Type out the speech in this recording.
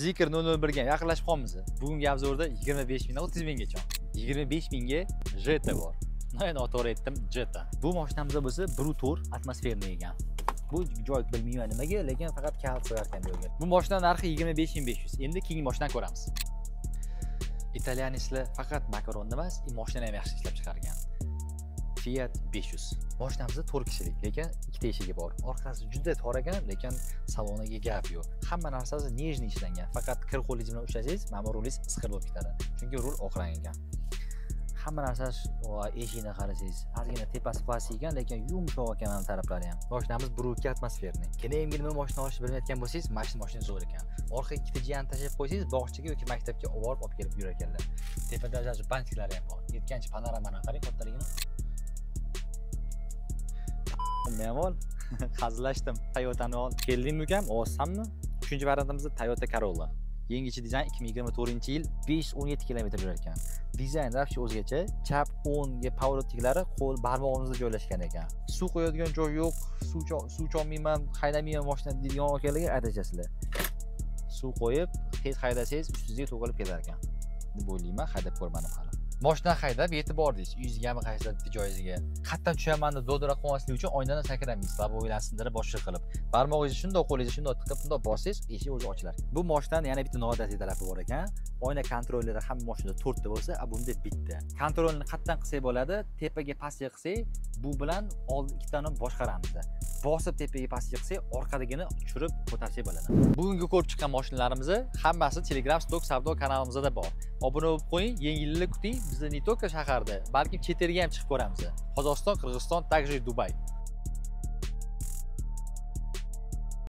zikr 001 ga yaqinlashib qolamiz. Bugungi obzorda 25 mingdan 30 minggacha 25 mingga jeta bor. Men noto'g'ri aytdim jeta. Bu mashinamiz bo'lsa brutor atmosferniy ekan bu joy bilmayman nimaga lekin faqat kal sig'ar ekan bu bu mashina narxi 25500 endi keyingi mashinani ko'ramiz. Italyanislar faqat makaron emas e, mashinani ham yaxshi ishlab chiqargan. Fiat 500 mashinamiz 4 kishilik lekin ikkita eshigi bor. Orqasi juda tor ekan lekin saloniga gap yo'q. Hamma narsasi нежный ishlangan. Faqat kir qo'lingiz bilan ushlasangiz mana bu rulingiz isqir bo'lib ketadi. Chunki rul oq rang ekan. Hamma narsasi eshikni qarasangiz ozgina tepasi plastik ekan lekin yumshoq ekan mana taraflari ham. Mashinamiz brukka atmosferniy. Kelayimga nima mashina olishni bilmayotgan bo'lsangiz mana shu mashina zo'r ekan. Orqaga ikkita jiyan tashlab qo'ysangiz bog'chaga yoki maktabga olib olib kelib yurar ekanlar tepada даже bantiklari ham bor. Yetgancha panoramani qarang kattaligini bemalol hazillashdim toyotani ol keldingmi ukam? Olsammi uchinchi variantimizda toyota corolla. Yangicha dizayn ikki ming yigirma to'rtinchi yil besh o'n yetti kilometr yurar ekan dizayn вообще o'zgacha chap o'ngga pavorotniklari qo'l barmog'imizda joylashgan ekan. Suv qo'yadigan joy yo'q. Suv suv cholmayman haydamayman moshinani deydigan akalarga adashasizlar suv qo'yib tez haydasangiz ustingizga to'kilib ketar ekan deb o'ylayman? Haydab ko'rmadim hali. Moshina haydab yetib bordingiz. Uyingizgami qaysidir bitta joyingizga. Qayerdan tushaman deb dovdirab qolmaslik uchun oynadan sakramaysiz. Loboylarni sindirib boshqa qilib. Barmog'ingizni shundoq qo'lingizni shundoq tiqib bundoq bossangiz eshik o'zi ochilar bu moshinani yana bitta noodatiy tarafi bor ekan. Oyna kontrolleri hamma moshinada to'rtta bo'lsa a bunda bitta. Kontrolni qayerdan qilsak bo'ladi tepaga pastga qilsak bu bilan old ikkitani boshqaramiz bosib tepaga pastga qilsak orqadagini tushirib ko'tarsak bo'ladi bugungi ko'rib chiqqan mashinalarimizni hammasi telegram stok savdo kanalimizda bor. Obuna bo'lib qo'ying yengillik kuting bizni не только shaharda balkim chet elga ham chiqib ko'ramiz. Qozog'iston qirg'iziston также dubay.